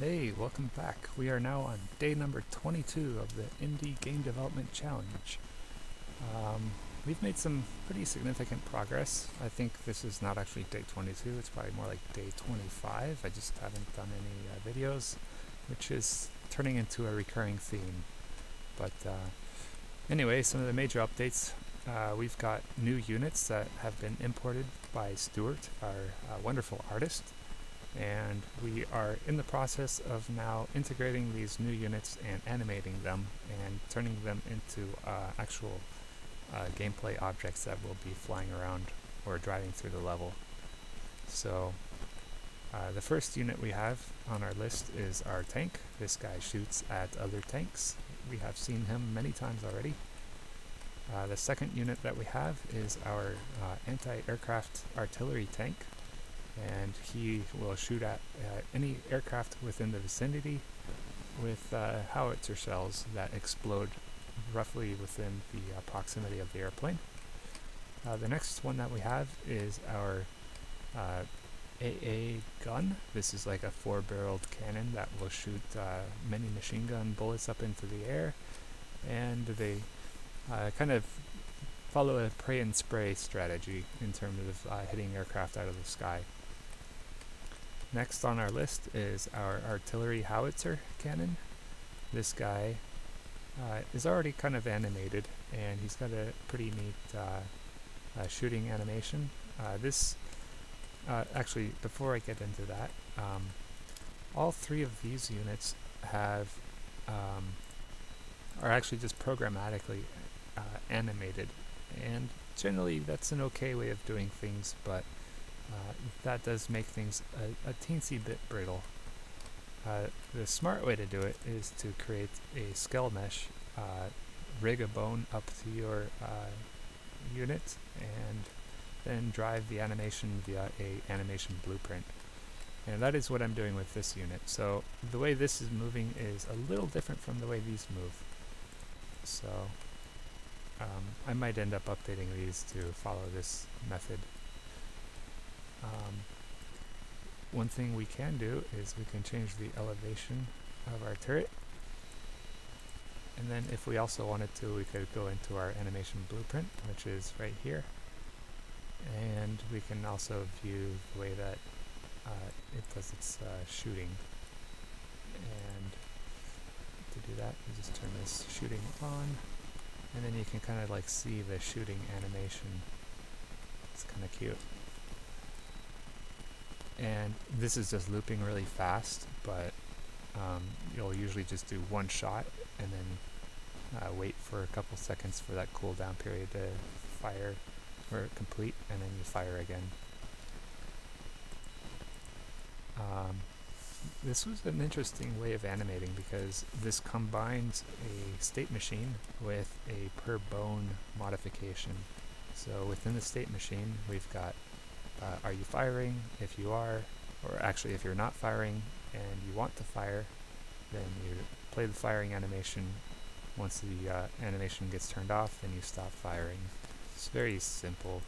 Hey, welcome back. We are now on day number 22 of the Indie Game Development Challenge. Um, we've made some pretty significant progress. I think this is not actually day 22, it's probably more like day 25. I just haven't done any uh, videos, which is turning into a recurring theme. But uh, anyway, some of the major updates. Uh, we've got new units that have been imported by Stuart, our uh, wonderful artist and we are in the process of now integrating these new units and animating them and turning them into uh, actual uh, gameplay objects that will be flying around or driving through the level. So uh, the first unit we have on our list is our tank. This guy shoots at other tanks. We have seen him many times already. Uh, the second unit that we have is our uh, anti-aircraft artillery tank he will shoot at uh, any aircraft within the vicinity with uh, howitzer shells that explode roughly within the uh, proximity of the airplane. Uh, the next one that we have is our AA uh, gun. This is like a four-barreled cannon that will shoot uh, many machine gun bullets up into the air and they kind of follow a pray and spray strategy in terms of hitting aircraft out of the sky. Next on our list is our artillery howitzer cannon. This guy uh, is already kind of animated and he's got a pretty neat uh, uh, shooting animation. Uh, this, uh, actually before I get into that, um, all three of these units have, um, are actually just programmatically uh, animated and generally that's an okay way of doing things but uh, that does make things a, a teensy bit brittle. Uh, the smart way to do it is to create a skeletal mesh, uh, rig a bone up to your uh, unit, and then drive the animation via a animation blueprint. And that is what I'm doing with this unit. So the way this is moving is a little different from the way these move. So um, I might end up updating these to follow this method. Um, one thing we can do is we can change the elevation of our turret. And then if we also wanted to, we could go into our animation blueprint, which is right here. And we can also view the way that uh, it does its uh, shooting. And to do that, you just turn this shooting on. And then you can kind of like see the shooting animation. It's kind of cute and this is just looping really fast but um, you'll usually just do one shot and then uh, wait for a couple seconds for that cooldown period to fire or complete and then you fire again. Um, this was an interesting way of animating because this combines a state machine with a per bone modification. So within the state machine we've got uh, are you firing? If you are, or actually if you're not firing and you want to fire, then you play the firing animation. Once the uh, animation gets turned off, then you stop firing. It's very simple.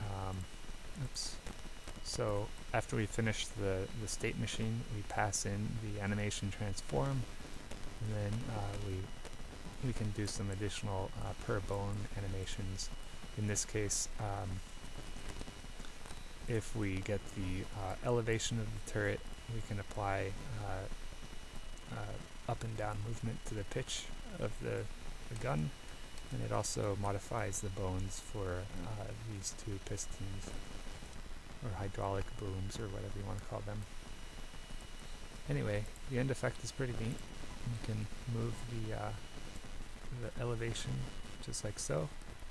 Um, oops. So after we finish the, the state machine, we pass in the animation transform, and then uh, we we can do some additional uh, per bone animations. In this case, um, if we get the uh, elevation of the turret, we can apply uh, uh, up and down movement to the pitch of the, the gun, and it also modifies the bones for uh, these two pistons, or hydraulic booms, or whatever you want to call them. Anyway, the end effect is pretty neat. You can move the, the elevation just like so,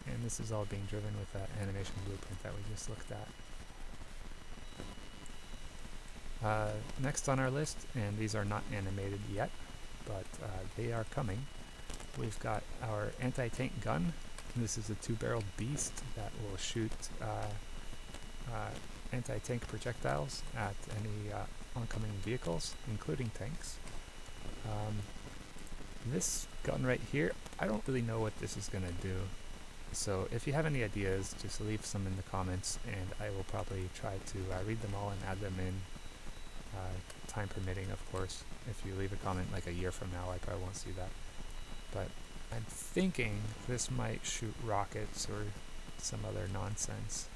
and this is all being driven with that animation blueprint that we just looked at. Uh, next on our list, and these are not animated yet, but uh, they are coming, we've got our anti-tank gun. This is a two-barreled beast that will shoot uh, uh anti-tank projectiles at any uh, oncoming vehicles, including tanks. Um, this gun right here, I don't really know what this is going to do. So if you have any ideas, just leave some in the comments and I will probably try to uh, read them all and add them in uh, time permitting, of course. If you leave a comment like a year from now, I probably won't see that. But I'm thinking this might shoot rockets or some other nonsense.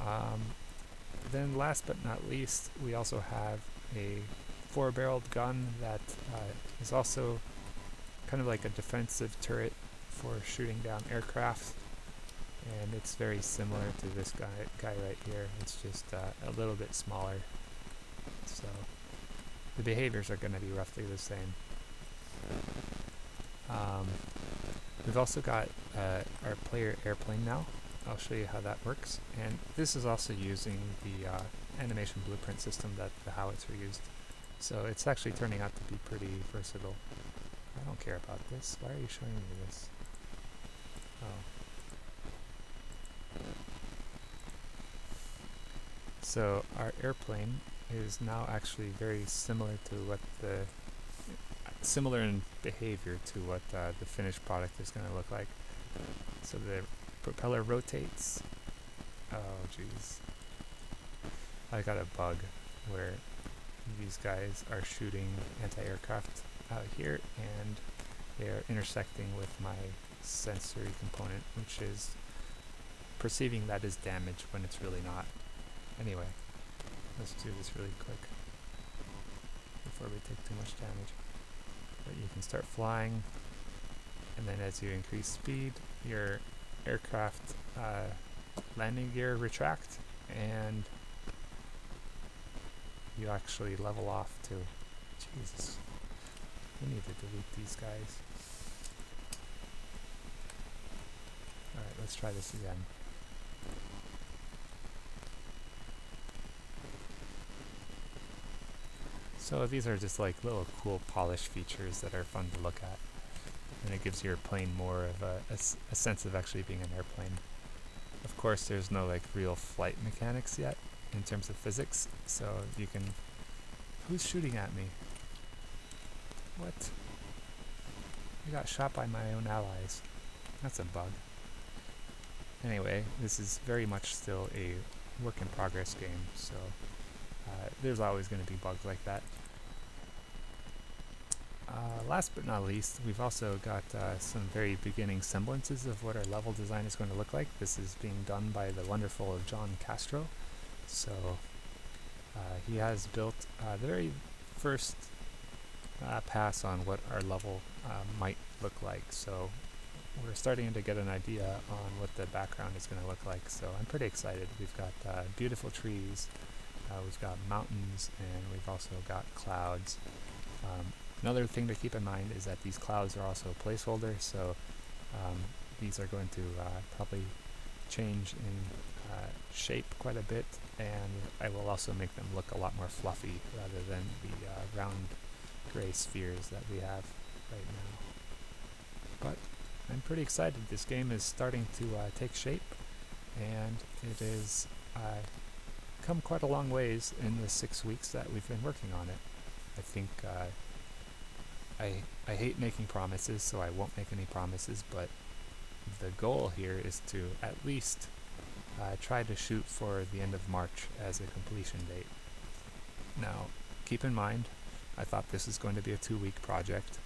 Um, then last but not least, we also have a four-barreled gun that uh, is also kind of like a defensive turret for shooting down aircraft and it's very similar to this guy guy right here it's just uh, a little bit smaller so the behaviors are going to be roughly the same. Um, we've also got uh, our player airplane now. I'll show you how that works. And this is also using the uh, animation blueprint system that the howitzer used. So it's actually turning out to be pretty versatile. I don't care about this. Why are you showing me this? Oh. So our airplane is now actually very similar to what the similar in behavior to what uh, the finished product is going to look like. So the propeller rotates. Oh jeez. I got a bug where these guys are shooting anti-aircraft out here and they are intersecting with my sensory component which is perceiving that as damage when it's really not. Anyway, let's do this really quick before we take too much damage. But you can start flying, and then as you increase speed, your aircraft uh, landing gear retract, and you actually level off too. Jesus. We need to delete these guys. Alright, let's try this again. So these are just like little cool polish features that are fun to look at. And it gives your plane more of a, a, a sense of actually being an airplane. Of course there's no like real flight mechanics yet in terms of physics, so you can... Who's shooting at me? What? I got shot by my own allies. That's a bug. Anyway, this is very much still a work in progress game, so uh, there's always going to be bugs like that. Uh, last but not least, we've also got uh, some very beginning semblances of what our level design is going to look like. This is being done by the wonderful John Castro. So uh, he has built the very first uh, pass on what our level might look like. So we're starting to get an idea on what the background is going to look like. So I'm pretty excited. We've got beautiful trees, we've got mountains, and we've also got clouds. Um, Another thing to keep in mind is that these clouds are also a placeholder, so um, these are going to uh, probably change in uh, shape quite a bit, and I will also make them look a lot more fluffy rather than the uh, round gray spheres that we have right now. But I'm pretty excited. This game is starting to uh, take shape, and it is uh, come quite a long ways in the six weeks that we've been working on it. I think uh, I, I hate making promises, so I won't make any promises, but the goal here is to at least uh, try to shoot for the end of March as a completion date. Now, keep in mind, I thought this is going to be a two-week project,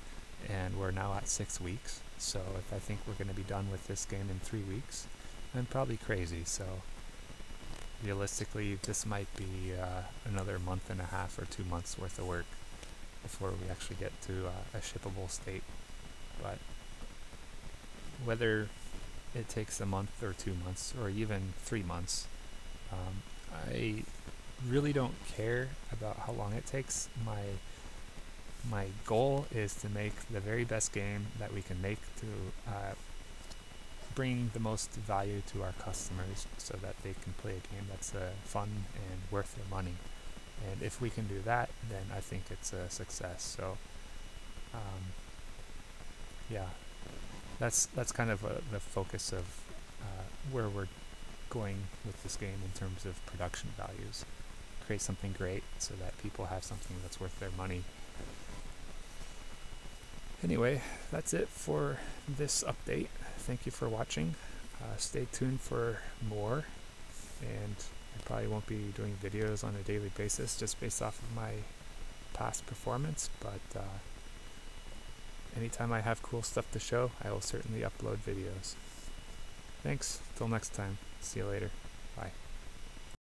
and we're now at six weeks, so if I think we're going to be done with this game in three weeks, I'm probably crazy, so realistically, this might be uh, another month and a half or two months worth of work before we actually get to uh, a shippable state. But whether it takes a month or two months or even three months, um, I really don't care about how long it takes. My my goal is to make the very best game that we can make to uh, bring the most value to our customers so that they can play a game that's uh, fun and worth their money. And if we can do that, then I think it's a success. So, um, yeah, that's that's kind of a, the focus of uh, where we're going with this game in terms of production values. Create something great so that people have something that's worth their money. Anyway, that's it for this update. Thank you for watching. Uh, stay tuned for more and I probably won't be doing videos on a daily basis just based off of my past performance, but uh, anytime I have cool stuff to show, I will certainly upload videos. Thanks. Till next time. See you later. Bye.